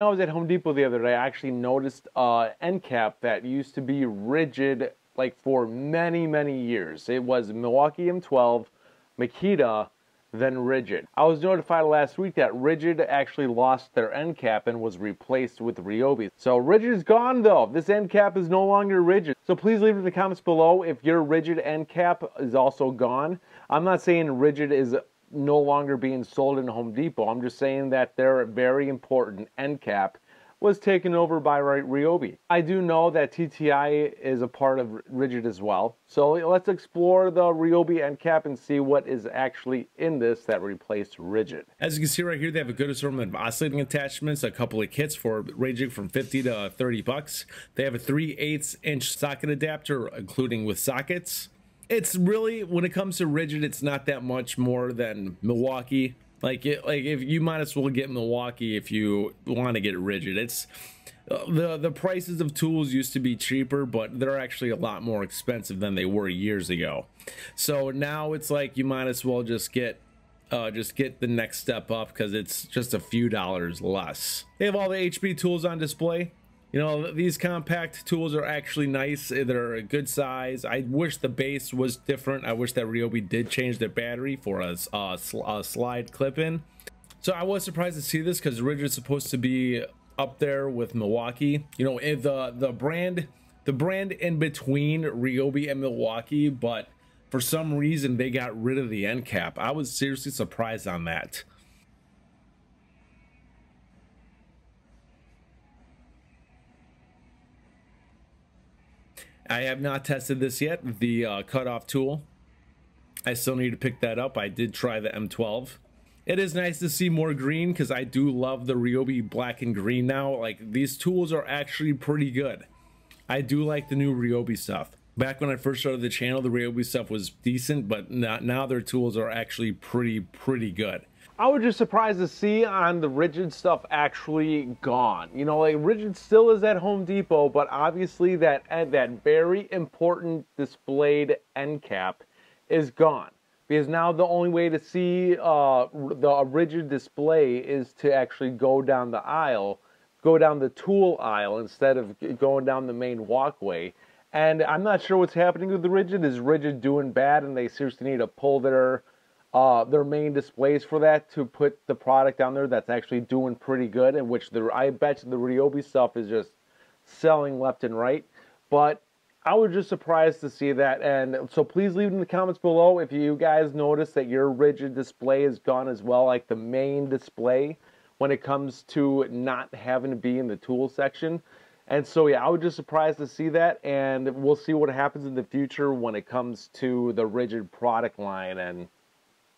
I was at Home Depot the other day, I actually noticed uh, end cap that used to be Ridgid like for many, many years. It was Milwaukee M12, Makita, then Ridgid. I was notified last week that Ridgid actually lost their end cap and was replaced with Ryobi. So Ridgid is gone though. This end cap is no longer Ridgid. So please leave it in the comments below if your Ridgid end cap is also gone. I'm not saying Ridgid is no longer being sold in Home Depot. I'm just saying that their very important end cap was taken over by Ryobi. I do know that TTI is a part of Ridgid as well. So let's explore the Ryobi end cap and see what is actually in this that replaced Ridgid. As you can see right here, they have a good assortment of oscillating attachments, a couple of kits for ranging from 50 to 30 bucks. They have a 3 8 inch socket adapter, including with sockets it's really when it comes to Ridgid, it's not that much more than Milwaukee. Like it, like if you might as well get Milwaukee if you want to get Ridgid. It's uh, the the prices of tools used to be cheaper, but they're actually a lot more expensive than they were years ago. So now it's like you might as well just get uh, just get the next step up because it's just a few dollars less. They have all the HP tools on display. You know, these compact tools are actually nice. Eh, they're a good size. I wish the base was different. I wish that Ryobi did change their battery for a, a, a slide clip-in. So I was surprised to see this because Ridgid is supposed to be up there with Milwaukee. You know, eh, the the brand the brand in between Ryobi and Milwaukee, but for some reason they got rid of the end cap. I was seriously surprised on that. I have not tested this yet, the uh, cutoff tool. I still need to pick that up. I did try the M12. It is nice to see more green because I do love the Ryobi black and green now. Like these tools are actually pretty good. I do like the new Ryobi stuff. Back when I first started the channel, the Ryobi stuff was decent, but now their tools are actually pretty, pretty good. I was just surprised to see on the Ridgid stuff actually gone. You know, like Ridgid still is at Home Depot, but obviously that eh, that very important displayed end cap is gone because now the only way to see uh, the Ridgid display is to actually go down the aisle, go down the tool aisle instead of going down the main walkway. And I'm not sure what's happening with the Ridgid. Is Ridgid doing bad and they seriously need to pull their uh, their main displays for that to put the product down there that's actually doing pretty good, and which the I bet the Ryobi stuff is just selling left and right. But I was just surprised to see that, and so please leave in the comments below if you guys notice that your Ridgid display is gone as well, like the main display when it comes to not having to be in the tool section. And so, yeah, I was just surprised to see that, and we'll see what happens in the future when it comes to the Ridgid product line and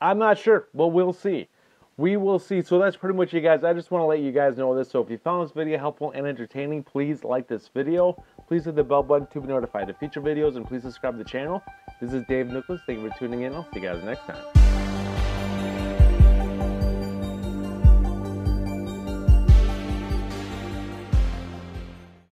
I'm not sure, but we'll see. We will see. So that's pretty much it, guys. I just want to let you guys know this. So if you found this video helpful and entertaining, please like this video. Please hit the bell button to be notified of future videos, and please subscribe to the channel. This is Dave Nicklas. Thank you for tuning in. I'll see you guys next time.